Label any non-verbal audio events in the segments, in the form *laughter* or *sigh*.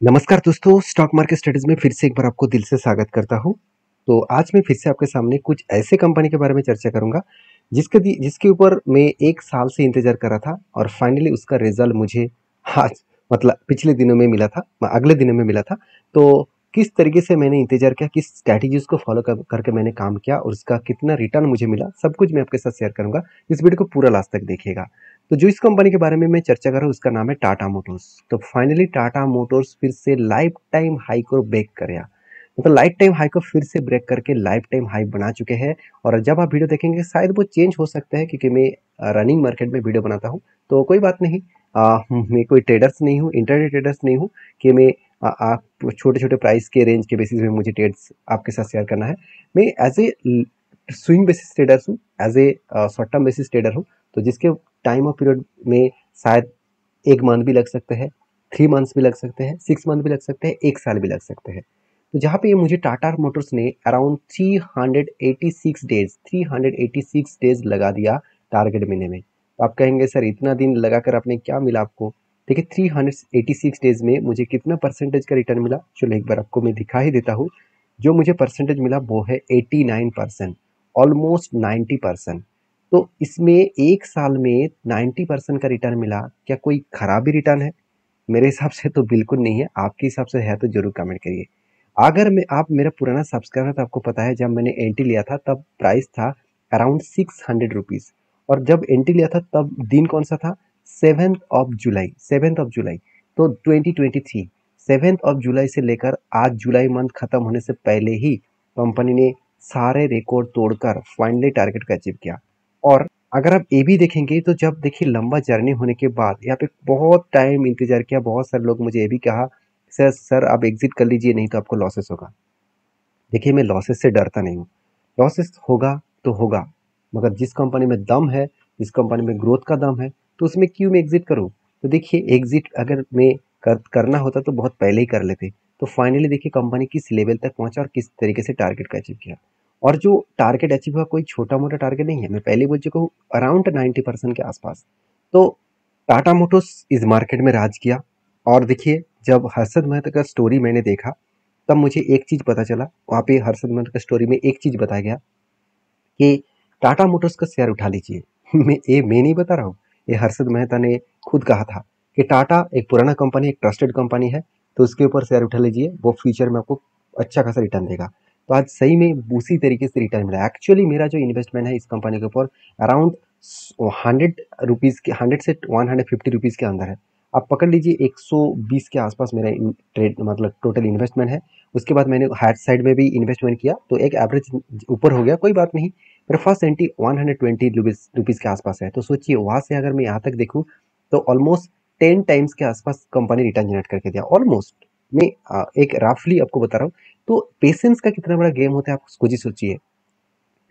नमस्कार दोस्तों stock market studies में फिर से एक बार आपको दिल से स्वागत करता हूँ। तो आज मैं फिर से आपके सामने कुछ ऐसे कंपनी के बारे में चर्चा करूँगा जिसके जिसके ऊपर मैं एक साल से इंतज़ार कर रहा था और फाइनली उसका रिज़ल्ट मुझे आज मतलब पिछले दिनों में मिला था अगले दिनों में मिला था। तो किस तरीके से मैंने इंतज़ार किया किस स्ट्रैटेजीज को फॉलो कर, करके मैंने काम किया और उसका कितना रिटर्न मुझे मिला सब कुछ मैं आपके साथ शेयर करूँगा। इस वीडियो को पूरा लास्ट तक देखिएगा। तो जो इस कंपनी के बारे में मैं चर्चा कर रहा हूँ उसका नाम है टाटा मोटर्स तो फाइनली टाटा मोटर्स फिर से लाइफ टाइम हाई को ब्रेक कर मतलब लाइफ टाइम हाई को फिर से ब्रेक करके लाइफ टाइम हाई बना चुके हैं। और जब आप वीडियो देखेंगे शायद वो चेंज हो सकता है क्योंकि मैं रनिंग मार्केट में वीडियो बनाता हूँ। तो कोई बात नहीं। आ, मैं कोई ट्रेडर्स नहीं हूँ इंटरनेट ट्रेडर्स नहीं हूँ कि मैं आप छोटे छोटे प्राइस के रेंज के बेसिस में मुझे ट्रेड्स आपके साथ शेयर करना है। मैं as a swing basis traders हूँ as a short term basis trader हूँ। तो जिसके टाइम ऑफ़ पीरियड में शायद एक मंथ भी लग सकते हैं थ्री मंथ्स भी लग सकते हैं सिक्स मंथ भी लग सकते हैं, एक साल भी लग सकते हैं। तो जहाँ पे ये मुझे टाटा मोटर्स ने अराउंड 386 डेज़ 386 डेज़ लगा दिया टारगेट महीने में। तो आप कहेंगे, सर, इतना दिन लगाकर आपने क्या मिला आपको? देखिए 386 डेज़ में मुझे कितना परसेंटेज का रिटर्न मिला? चलो, एक बार आपको मैं दिखा ही देता हूँ। जो मुझे परसेंटेज मिला वो है 89 परसेंट ऑलमोस्ट 90 परसेंट तो इसमें एक साल में 90 परसेंट का रिटर्न मिला। क्या कोई खराबी रिटर्न है? मेरे हिसाब से तो बिल्कुल नहीं है। आपके हिसाब से है तो ज़रूर कमेंट करिए। अगर मैं, आप मेरा पुराना सब्सक्राइबर तो आपको पता है, जब मैंने एंट्री लिया था, तब प्राइस था अराउंड सिक्स हंड्रेड रुपीज़ और जब एंट्री लिया था, तब दिन कौन सा था? Seventh of July seventh of July तो twenty twenty three seventh of July से लेकर आज जुलाई मंथ खत्म होने से पहले ही कंपनी ने सारे रिकॉर्ड तोड़कर फाइनली टारगेट को अचीव किया। अगर आप ये भी देखेंगे तो जब देखिए लंबा जर्नी होने के बाद यहाँ पे बहुत टाइम इंतज़ार किया बहुत सारे लोग मुझे ये भी कहा सर सर आप एग्जिट कर लीजिए नहीं तो आपको लॉसेस होगा। देखिए मैं लॉसेस से डरता नहीं हूँ। लॉसेस होगा तो होगा मगर जिस कंपनी में दम है जिस कंपनी में ग्रोथ का दम है तो उसमें क्यों मैं एग्जिट करूँ? तो देखिए एग्जिट अगर मैं कर, करना होता तो बहुत पहले ही कर लेते। तो फाइनली देखिए कंपनी किस लेवल तक पहुँचा और किस तरीके से टारगेट का अचीव किया। और जो टारगेट अचीव हुआ, कोई छोटा मोटा टारगेट नहीं है। मैं पहले बोल चुका हूँ अराउंड नाइन्टी परसेंट के आसपास। तो टाटा मोटर्स इस मार्केट में राज किया। और देखिए, जब हर्षद मेहता का स्टोरी मैंने देखा, तब मुझे एक चीज़ पता चला। वहाँ पे हर्षद मेहता का स्टोरी में एक चीज़ बताया गया कि टाटा मोटर्स का शेयर उठा लीजिए। *laughs* मैं, ये मैं नहीं बता रहा हूँ, ये हर्षद मेहता ने खुद कहा था कि टाटा एक पुराना कंपनी एक ट्रस्टेड कंपनी है तो उसके ऊपर शेयर उठा लीजिए, वो फ्यूचर में आपको अच्छा खासा रिटर्न देगा। तो आज सही में उसी तरीके से रिटर्न मिला एक्चुअली मेरा जो इन्वेस्टमेंट है इस कंपनी के ऊपर अराउंड हंड्रेड रुपीज़ के हंड्रेड से वन हंड्रेड फिफ्टी रुपीज़ के अंदर है। आप पकड़ लीजिए, एक सौ बीस के आसपास मेरा ट्रेड मतलब टोटल इन्वेस्टमेंट है। उसके बाद मैंने हाइट साइड में भी इन्वेस्टमेंट किया तो एक एवरेज ऊपर हो गया, कोई बात नहीं। मेरा first entry one hundred twenty rupees के आसपास है। तो सोचिए, वहाँ से अगर मैं यहाँ तक देखूँ तो ऑलमोस्ट टेन टाइम्स के आसपास कंपनी रिटर्न जनरेट करके दिया। ऑलमोस्ट मैं एक राफली आपको बता रहा हूँ। तो पेशेंस का कितना बड़ा गेम होता है, आप खुद ही सोचिए।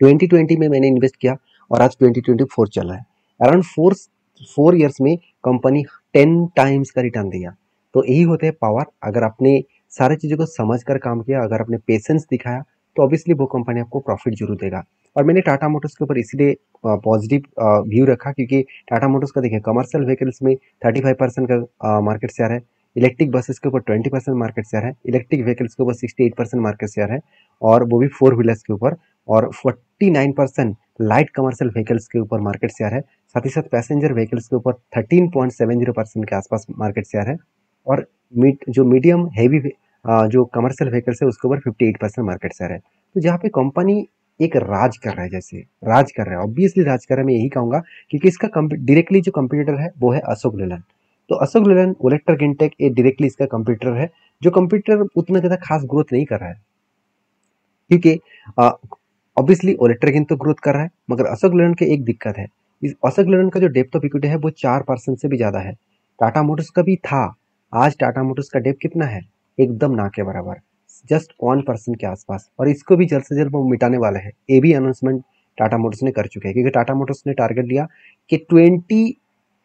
2020 में मैंने इन्वेस्ट किया और आज 2024 चल रहा है। अराउंड फोर फोर ईयर्स में कंपनी टेन टाइम्स का रिटर्न दिया। तो यही होता है पावर अगर आपने सारे चीज़ों को समझ कर काम किया, अगर आपने पेशेंस दिखाया तो ऑब्वियसली वो कंपनी आपको प्रॉफिट ज़रूर देगा। और मैंने टाटा मोटर्स के ऊपर इसीलिए पॉजिटिव व्यू रखा, क्योंकि टाटा मोटर्स का देखिए कमर्शियल व्हीकल्स में थर्टी फाइव परसेंट का मार्केट शेयर है। इलेक्ट्रिक बसेस के ऊपर ट्वेंटी परसेंट मार्केट शेयर है, इलेक्ट्रिक व्हीकल्स के ऊपर sixty eight percent market share है, और वो भी फोर व्हीलर्स के ऊपर, और forty nine percent light commercial vehicles के ऊपर मार्केट शेयर है, साथ ही साथ पैसेंजर व्हीकल्स के ऊपर thirteen point seven zero percent के आसपास मार्केट शेयर है, और मीट, जो मीडियम हैवी जो कमर्शियल व्हीकल्स है उसके ऊपर fifty eight percent market share है। तो जहाँ पे कंपनी एक राज कर रहा है, जैसे राज कर रहा है ऑब्वियसली राज कर रहा है, मैं यही कहूँगा क्योंकि इसका डायरेक्टली जो कंप्यूटर है, वो है अशोक लेलन तो अशोक लेलन ओलेक्टर गिनटेक ये डायरेक्टली इसका कंप्यूटर है, जो कंप्यूटर उतना ज़्यादा खास ग्रोथ नहीं कर रहा है। क्योंकि ऑब्वियसली ओलेक्टर गिन तो ग्रोथ कर रहा है, मगर अशोक लेलन की एक दिक्कत है। इस अशोक लेलन का जो डेप्थ ऑफ़ इक्विटी है, वो चार परसेंट से भी ज़्यादा है। टाटा मोटर्स का भी था, आज टाटा मोटर्स का डेप कितना है? एकदम ना के बराबर जस्ट वन परसेंट के आसपास। और इसको भी जल्द से जल्द वो मिटाने वाला है। ये भी अनाउंसमेंट टाटा मोटर्स ने कर चुके हैं, क्योंकि टाटा मोटर्स ने टारगेट लिया कि ट्वेंटी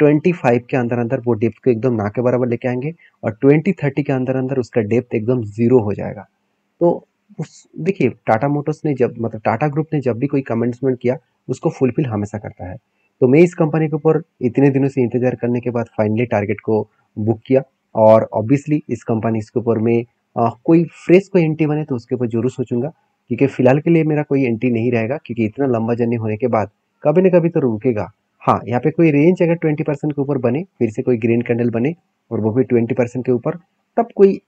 ट्वेंटी फाइव के अंदर अंदर वो डेप्थ को एकदम ना के बराबर लेके आएँगे और ट्वेंटी थर्टी के अंदर अंदर उसका डेप्थ एकदम ज़ीरो हो जाएगा। तो उस, देखिए टाटा मोटर्स ने जब मतलब टाटा ग्रुप ने जब भी कोई कमेंट्समेंट किया, उसको फुलफिल हमेशा करता है। तो मैं इस कंपनी के ऊपर इतने दिनों से इंतज़ार करने के बाद फाइनली टारगेट को बुक किया और ऑब्वियसली इस कंपनी के ऊपर में कोई फ्रेश कोई एंट्री बने तो उसके ऊपर ज़रूर सोचूँगा, क्योंकि फ़िलहाल के लिए मेरा कोई एंट्री नहीं रहेगा, क्योंकि इतना लंबा जर्नी होने के बाद कभी ना कभी तो रुकेगा। हाँ यहाँ पे कोई रेंज अगर ट्वेंटी परसेंट के ऊपर बने, फिर से कोई ग्रीन कैंडल बने और वो भी ट्वेंटी परसेंट के ऊपर, तब कोई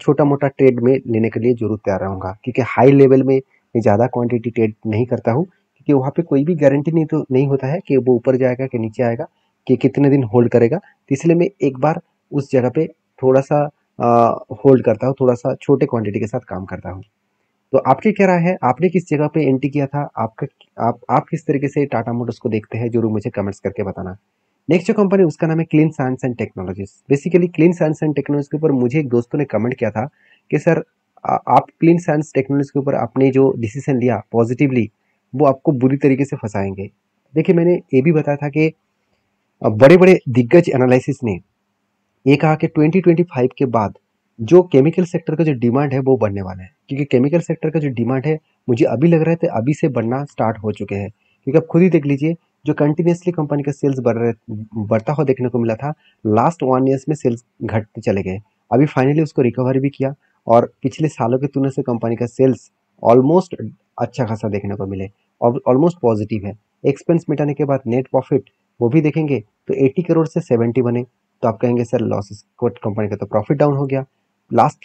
छोटा मोटा ट्रेड में लेने के लिए ज़रूर तैयार रहूँगा। क्योंकि हाई लेवल में मैं ज़्यादा क्वांटिटी ट्रेड नहीं करता हूँ, क्योंकि वहाँ पे कोई भी गारंटी नहीं तो नहीं होता है कि वो ऊपर जाएगा कि नीचे आएगा, कि कितने दिन होल्ड करेगा। तो इसलिए मैं एक बार उस जगह पे थोड़ा सा होल्ड करता हूँ, थोड़ा सा छोटे क्वांटिटी के साथ काम करता हूँ। तो आपकी क्या राय है? आपने किस जगह पे एंट्री किया था? आपका आप आप किस तरीके से टाटा मोटर्स को देखते हैं? ज़रूर मुझे कमेंट्स करके बताना। नेक्स्ट जो कंपनी उसका नाम है clean science and technologies basically clean science and technology के ऊपर मुझे एक दोस्तों ने कमेंट किया था कि, सर आप क्लीन साइंस टेक्नोलॉजी के ऊपर आपने जो डिसीज़न लिया पॉजिटिवली वो आपको बुरी तरीके से फंसाएँगे। देखिए, मैंने ये भी बताया था कि बड़े बड़े दिग्गज एनालिसिस ने ये कहा कि 2025 के बाद जो केमिकल सेक्टर का जो डिमांड है, वो बढ़ने वाला है। क्योंकि केमिकल सेक्टर का जो डिमांड है, मुझे अभी लग रहा है तो अभी से बढ़ना स्टार्ट हो चुके हैं। क्योंकि आप खुद ही देख लीजिए, जो कंटिन्यूसली कंपनी का सेल्स बढ़ रहे, बढ़ता हुआ देखने को मिला था लास्ट वन ईयर्स में सेल्स घटते चले गए। अभी फाइनली उसको रिकवर भी किया और पिछले सालों की तुलना से कंपनी का सेल्स ऑलमोस्ट अच्छा खासा देखने को मिले। और ऑलमोस्ट पॉजिटिव है। एक्सपेंस मिटाने के बाद नेट प्रॉफिट वो भी देखेंगे तो 80 करोड़ से 70 बने। तो आप कहेंगे, सर लॉसेस कंपनी का तो प्रॉफिट डाउन हो गया। लास्ट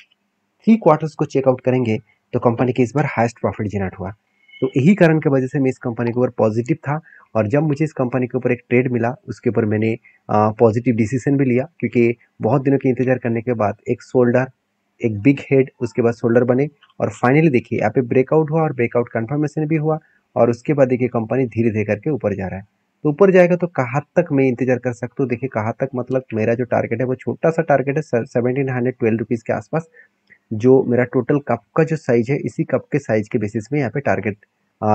थ्री क्वार्टर्स को चेकआउट करेंगे तो कंपनी के इस बार हाईएस्ट प्रॉफिट जनरेट हुआ। तो यही कारण की वजह से मैं इस कंपनी के ऊपर पॉजिटिव था, और जब मुझे इस कंपनी के ऊपर एक ट्रेड मिला, उसके ऊपर मैंने पॉजिटिव डिसीज़न भी लिया, क्योंकि बहुत दिनों के इंतज़ार करने के बाद एक शोल्डर एक बिग हेड उसके बाद शोल्डर बने, और फाइनली देखिए, यहाँ पे ब्रेकआउट हुआ और ब्रेकआउट कन्फर्मेशन भी हुआ, और उसके बाद देखिए कंपनी धीरे धीरे करके ऊपर जा रहा है। तो ऊपर जाएगा तो कहाँ तक मैं इंतज़ार कर सकता हूँ? देखिए कहाँ तक मतलब मेरा जो टारगेट है वो छोटा सा टारगेट है सेवनटीन हंड्रेड ट्वेल्व रुपीज़ के आसपास जो मेरा टोटल कप का जो साइज़ है इसी कप के साइज़ के बेसिस में यहाँ पे टारगेट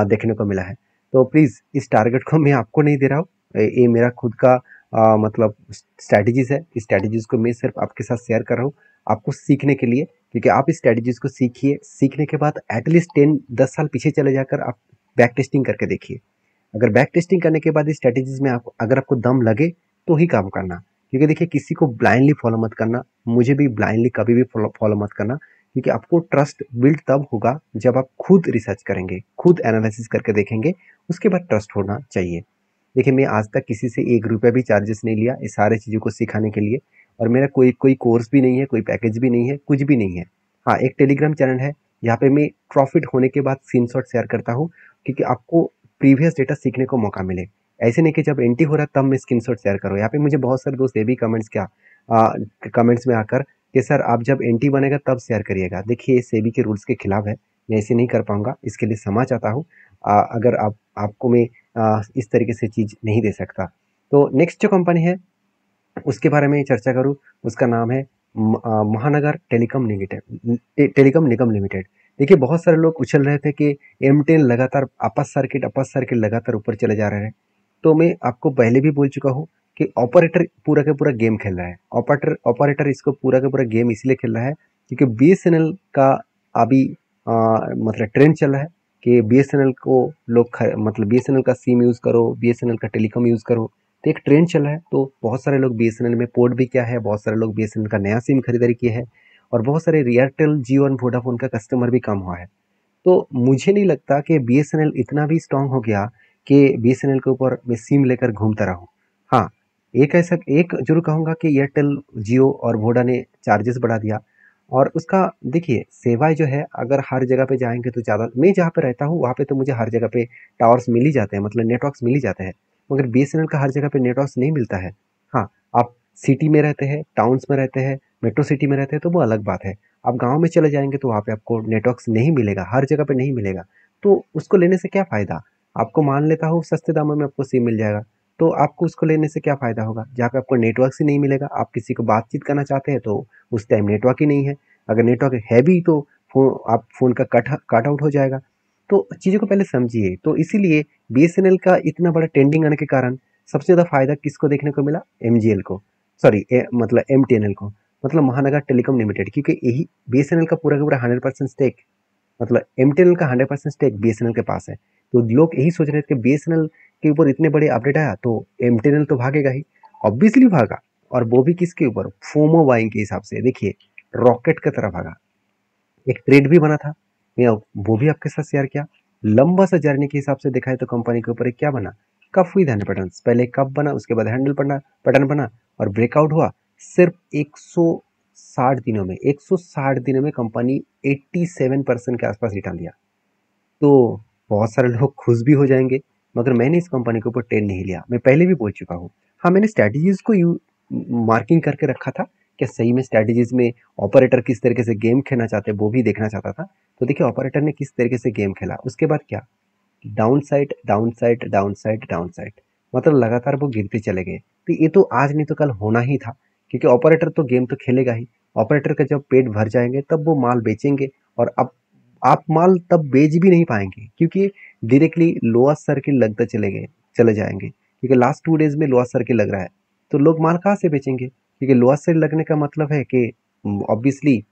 देखने को मिला है। तो प्लीज़ इस टारगेट को मैं आपको नहीं दे रहा हूँ। ये मेरा खुद का आ, मतलब स्ट्रैटेजीज है। इस स्ट्रैटेजीज को मैं सिर्फ़ आपके साथ शेयर कर रहा हूँ आपको सीखने के लिए क्योंकि आप इस स्ट्रैटेजीज को सीखिए। सीखने के बाद एटलीस्ट टेन दस साल पीछे चले जाकर आप बैक टेस्टिंग करके देखिए। अगर बैक टेस्टिंग करने के बाद इस स्ट्रैटेजीज में आप, अगर आपको दम लगे तो ही काम करना। क्योंकि देखिए, किसी को ब्लाइंडली फॉलो मत करना, मुझे भी ब्लाइंडली कभी भी फॉलो मत करना, क्योंकि आपको ट्रस्ट बिल्ड तब होगा जब आप खुद रिसर्च करेंगे, खुद एनालिसिस करके देखेंगे, उसके बाद ट्रस्ट होना चाहिए। देखिए, मैं आज तक किसी से एक रुपया भी चार्जेस नहीं लिया इस सारे चीज़ों को सिखाने के लिए, और मेरा कोई कोई कोर्स भी नहीं है, कोई पैकेज भी नहीं है, कुछ भी नहीं है। हाँ एक टेलीग्राम चैनल है, यहाँ पे मैं प्रॉफिट होने के बाद शॉट शेयर करता हूँ, क्योंकि आपको प्रीवियस डेटा सीखने को मौका मिले। ऐसे नहीं कि जब एंट्री हो रहा है तब मैं स्क्रीन शेयर करूँ। यहाँ पे मुझे बहुत सारे दोस्त ये भी कमेंट्स क्या कमेंट्स में आकर कि सर आप जब एंटी बनेगा तब शेयर करिएगा। देखिए ये सेबी के रूल्स के खिलाफ है। मैं ऐसे नहीं कर पाऊँगा। इसके लिए क्षमा चाहता हूँ। अगर आप आपको मैं आ, इस तरीके से चीज़ नहीं दे सकता। तो नेक्स्ट जो कंपनी है उसके बारे में चर्चा करूँ। उसका नाम है Mahanagar Telecom Limited Telecom Nigam Limited. देखिए, बहुत सारे लोग उछल रहे थे कि एम टेन लगातार आपस सर्किट आपस सर्किट लगातार ऊपर चले जा रहे हैं। तो मैं आपको पहले भी बोल चुका हूँ कि ऑपरेटर पूरा का पूरा गेम खेल रहा है। ऑपरेटर ऑपरेटर इसको पूरा का पूरा गेम इसलिए खेल रहा है क्योंकि बी एस एन एल का अभी मतलब ट्रेंड चल रहा है कि बी एस एन एल को लोग मतलब बी एस एन एल का सिम यूज़ करो बी एस एन एल का टेलीकॉम यूज़ करो। तो एक ट्रेंड चल रहा है। तो बहुत सारे लोग बी एस एन एल में पोर्ट भी किया है, बहुत सारे लोग बी एस एन एल का नया सिम खरीदारी किया है। और बहुत सारे एयरटेल जियो और वोडाफोन का कस्टमर भी कम हुआ है। तो मुझे नहीं लगता कि बीएसएनएल इतना भी स्ट्रांग हो गया कि बीएसएनएल के ऊपर मैं सिम लेकर घूमता रहूँ। हाँ एक ऐसा, एक ज़रूर कहूँगा कि एयरटेल जियो और वोडा ने चार्जेस बढ़ा दिया। और उसका, देखिए, सेवाएँ जो है, अगर हर जगह पे जाएँगे तो ज़्यादा, मैं जहाँ पे रहता हूँ, वहाँ पे तो मुझे हर जगह पे टावर्स मिल ही जाते हैं मतलब नेटवर्क्स मिल ही जाते हैं। मगर BSNL का हर जगह पे नेटवर्क्स नहीं मिलता है। हाँ आप सिटी में रहते हैं टाउन्स में रहते हैं मेट्रो सिटी में रहते हैं तो वो अलग बात है। आप गाँव में चले जाएँगे तो वहाँ पर आपको नेटवर्क नहीं मिलेगा, हर जगह पर नहीं मिलेगा। तो उसको लेने से क्या फ़ायदा? आपको मान लेता हूँ सस्ते दामों में आपको सिम मिल जाएगा तो आपको उसको लेने से क्या फ़ायदा होगा? जहाँ पे आपको नेटवर्क ही नहीं मिलेगा, आप किसी को बातचीत करना चाहते हैं तो उस टाइम नेटवर्क ही नहीं है। अगर नेटवर्क है भी तो फ़ोन आप फ़ोन का कट कट आउट हो जाएगा। तो चीज़ों को पहले समझिए। तो इसीलिए BSNL का इतना बड़ा ट्रेंडिंग आने के कारण सबसे ज़्यादा फ़ायदा किसको देखने को मिला? MGL को। सॉरी मतलब MTNL को। मतलब महानगर टेलीकॉम लिमिटेड, क्योंकि यही बीएसएनएल का पूरा का पूरा हंड्रेड परसेंट स्टेक मतलब एम का हंड्रेड परसेंट स्टेक बी के पास है। तो लोग यही सोच रहे थे कि बीएसएनएल के ऊपर इतने बड़े अपडेट आया तो एम तो भागेगा ही। ऑब्वियसली भागा, और वो भी किसके ऊपर? फोमो बाइंग के हिसाब से। देखिए रॉकेट की तरफ़ भागा। एक ट्रेड भी बना था मैं वो भी आपके साथ शेयर किया। लंबा सा जर्नी के हिसाब से देखा है तो कंपनी के ऊपर क्या बना? कफ हुई धन पैटर्न पहले कप बना, उसके बाद हैंडल पड़ना पैटर्न बना, और ब्रेकआउट हुआ। सिर्फ़ 160 दिनों में 160 दिनों में कंपनी 87 परसेंट के आसपास रिटर्न दिया तो बहुत सारे लोग खुश भी हो जाएँगे, मगर मैंने इस कंपनी के ऊपर ट्रेड नहीं लिया। मैं पहले भी बोल चुका हूँ हाँ मैंने स्ट्रैटेजीज को यू मार्किंग करके रखा था, क्या सही में स्ट्रैटेजीज में ऑपरेटर किस तरीके से गेम खेलना चाहते हैं, वो भी देखना चाहता था। तो देखिए ऑपरेटर ने किस तरीके से गेम खेला, उसके बाद क्या? Down side down side down side down side मतलब लगातार वो गिरते चले गए। तो ये तो आज नहीं तो कल होना ही था। क्योंकि ऑपरेटर तो गेम तो खेलेगा ही। ऑपरेटर का जब पेट भर जाएँगे तब वो माल बेचेंगे और अब आप माल तब बेच भी नहीं पाएँगे क्योंकि डायरेक्टली लोअर सर्किल लगते चले गए चले जाएँगे। क्योंकि लास्ट टू डेज़ में लोअर सर्किल लग रहा है। तो लोग माल कहाँ से बेचेंगे? क्योंकि लोअर सेल लगने का मतलब है कि ऑब्वियसली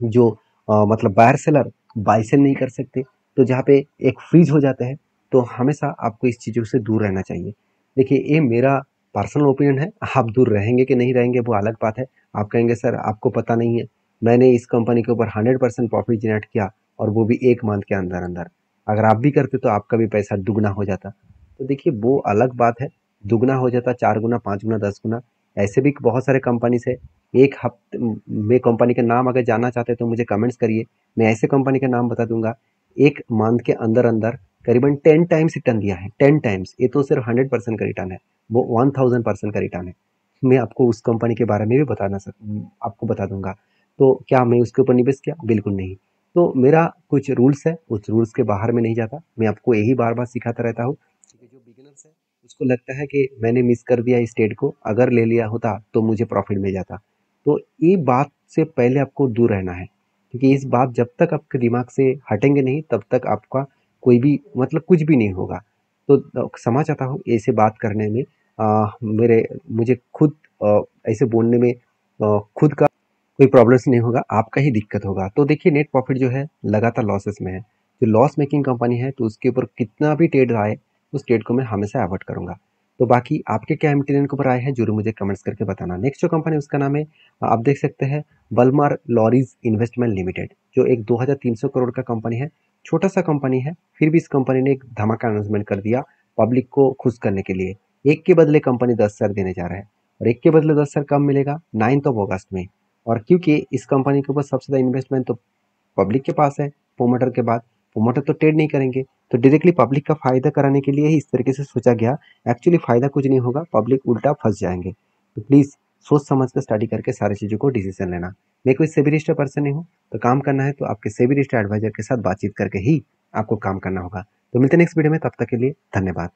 जो आ, मतलब बायर सेलर बाई सेल नहीं कर सकते। तो जहाँ पे एक फ्रीज हो जाता है तो हमेशा आपको इस चीज़ों से दूर रहना चाहिए। देखिए ये मेरा पर्सनल ओपिनियन है। आप दूर रहेंगे कि नहीं रहेंगे, वो अलग बात है। आप कहेंगे, सर, आपको पता नहीं है। मैंने इस कंपनी के ऊपर हंड्रेड परसेंट प्रॉफिट जनरेट किया और वो भी एक मंथ के अंदर अंदर अगर आप भी करते तो आपका भी पैसा दुगना हो जाता। तो देखिए, वो अलग बात है। दुगना हो जाता, चार गुना, पाँच गुना, दस गुना। ऐसे भी बहुत सारे कंपनीज़ है। एक हफ़्ते, में कंपनी के नाम अगर जानना चाहते हैं तो मुझे कमेंट्स करिए। मैं ऐसे कंपनी के नाम बता दूँगा। एक मंथ के अंदर अंदर करीबन टेन टाइम्स रिटर्न दिया है। टेन टाइम्स ये तो सिर्फ़ हंड्रेड परसेंट का रिटर्न है। वो वन थाउज़ेंड परसेंट का रिटर्न है। मैं आपको उस कंपनी के बारे में भी बताना सक, आपको बता दूँगा। तो क्या मैं उसके ऊपर निवेश किया? बिल्कुल नहीं। तो मेरा कुछ रूल्स है, उस रूल्स के बाहर में नहीं जाता। मैं आपको यही बार बार सिखाता रहता हूँ। क्योंकि जो बिगिनर्स है, उसको लगता है कि मैंने मिस कर दिया इस ट्रेड को। अगर ले लिया होता तो मुझे प्रॉफिट मिल जाता। तो ये बात से पहले आपको दूर रहना है। क्योंकि इस बात जब तक आपके दिमाग से हटेंगे नहीं तब तक आपका कोई भी मतलब कुछ भी नहीं होगा। तो समझ चाहता हूँ ऐसे बात करने में। आ, मेरे मुझे खुद आ, ऐसे बोलने में आ, खुद का कोई प्रॉब्लम्स नहीं होगा आपका ही दिक्कत होगा। तो देखिए नेट प्रॉफिट जो है लगातार लॉसेस में है। जो लॉस मेकिंग कंपनी है तो उसके ऊपर कितना भी ट्रेड आए उस ट्रेड को मैं हमेशा अवॉइड करूँगा। तो बाकी आपके क्या एमटीएन के ऊपर आए हैं ज़रूर मुझे कमेंट्स करके बताना। नेक्स्ट जो कंपनी उसका नाम है, आप देख सकते हैं बलमार लॉरीज इन्वेस्टमेंट लिमिटेड जो एक 2300 करोड़ का कंपनी है। छोटा सा कंपनी है, फिर भी इस कंपनी ने एक धमाका अनाउंसमेंट कर दिया पब्लिक को खुश करने के लिए। एक के बदले कंपनी दस सर देने जा रहा है, और एक के बदले दस सर कब मिलेगा? नाइन्थ ऑफ़ अगस्त में। और क्योंकि इस कंपनी के ऊपर सबसे ज़्यादा इन्वेस्टमेंट तो पब्लिक के पास है प्रोमोटर के बाद। प्रोमोटर तो ट्रेड नहीं करेंगे तो डायरेक्टली पब्लिक का फ़ायदा कराने के लिए ही इस तरीके से सोचा गया। एक्चुअली फ़ायदा कुछ नहीं होगा पब्लिक उल्टा फंस जाएँगे। तो प्लीज़ सोच समझ कर स्टडी करके सारी चीज़ों को डिसीज़न लेना। मैं कोई सेबी रिस्टर पर्सन नहीं हूँ तो काम करना है तो आपके सेबी रिस्टर एडवाइजर के साथ बातचीत करके ही आपको काम करना होगा। तो मिलते नेक्स्ट वीडियो में, तब तक के लिए धन्यवाद।